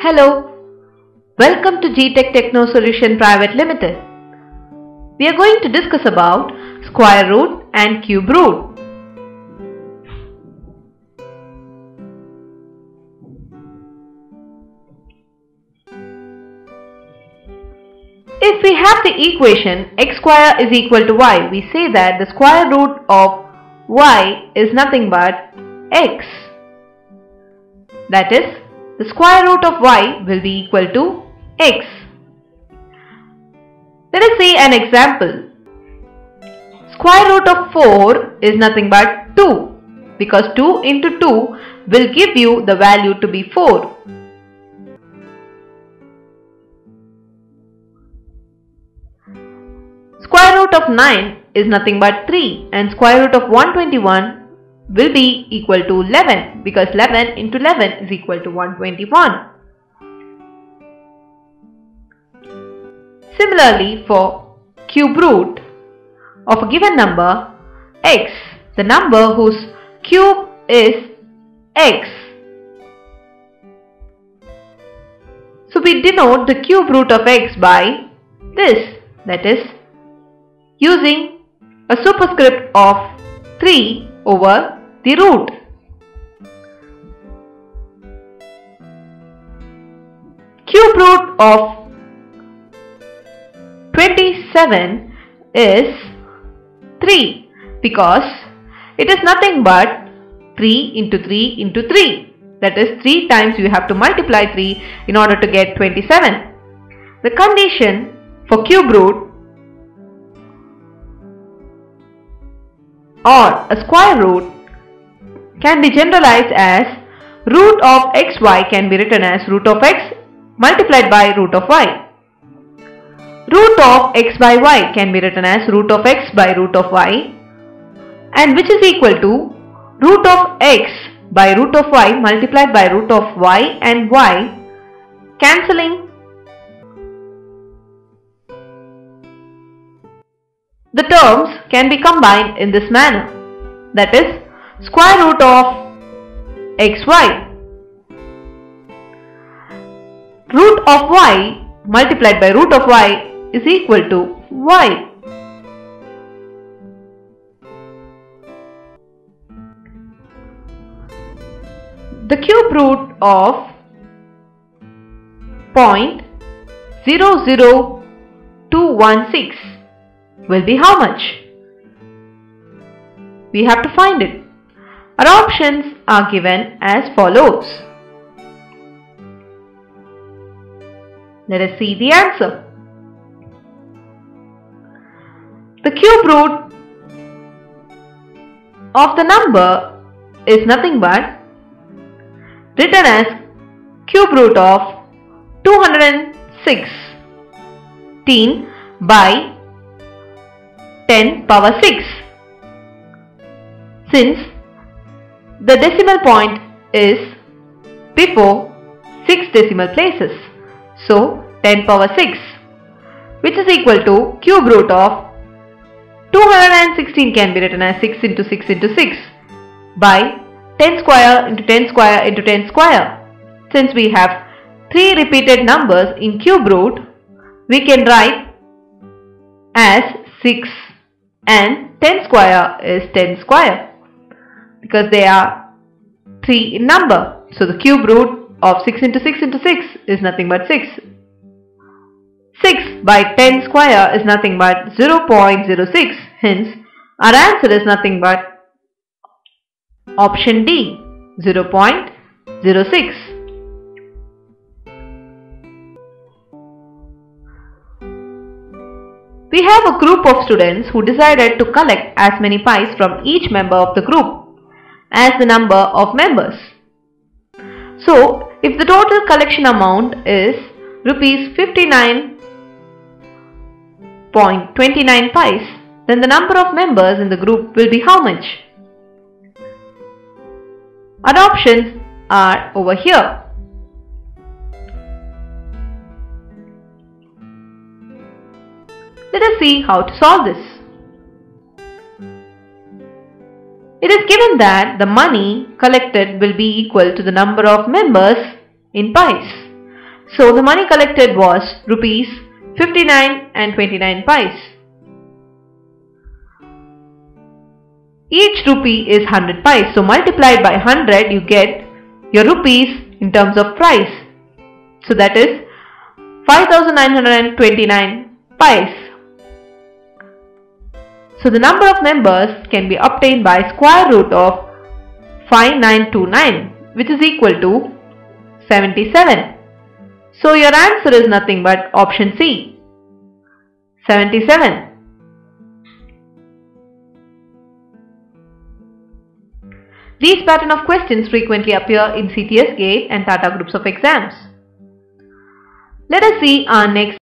Hello, welcome to GTech Techno Solution Private Limited. We are going to discuss about square root and cube root. If we have the equation x square is equal to y, we say that the square root of y is nothing but x. That is, the square root of y will be equal to x. Let us see an example. Square root of 4 is nothing but 2 because 2 into 2 will give you the value to be 4. Square root of 9 is nothing but 3 and square root of 121 will be equal to 11 because 11 into 11 is equal to 121. Similarly for cube root of a given number x, the number whose cube is x. So we denote the cube root of x by this that is using a superscript of 3 over the root. Cube root of 27 is 3 because it is nothing but 3 into 3 into 3 that is 3 times you have to multiply 3 in order to get 27. The condition for cube root or a square root can be generalized as root of xy can be written as root of x multiplied by root of y. Root of x by y can be written as root of x by root of y and which is equal to root of x by root of y multiplied by root of y and y cancelling the terms can be combined in this manner that is square root of xy root of y multiplied by root of y is equal to y. The cube root of point zero zero two one six will be how much? We have to find it. Our options are given as follows. Let us see the answer. The cube root of the number is nothing but written as cube root of 216 by 10 power 6 since the decimal point is before 6 decimal places. So 10 power 6 which is equal to cube root of 216 can be written as 6 into 6 into 6 by 10 square into 10 square into 10 square. Since we have 3 repeated numbers in cube root, we can write as 6 and 10 square is 10 square because they are 3 in number. So the cube root of 6 into 6 into 6 is nothing but 6. 6 by 10 square is nothing but 0.06. Hence, our answer is nothing but option D 0.06. We have a group of students who decided to collect as many pies from each member of the group as the number of members. So, if the total collection amount is rupees 59.29 pies, then the number of members in the group will be how much? Our options are over here. Let us see how to solve this. It is given that the money collected will be equal to the number of members in pies. So the money collected was rupees 59 and 29 pice. Each rupee is 100 pice. So multiplied by 100 you get your rupees in terms of price. So that is 5929 pice. So the number of members can be obtained by square root of 5929 which is equal to 77. So your answer is nothing but option C 77. These pattern of questions frequently appear in CTS GATE and Tata groups of exams. Let us see our next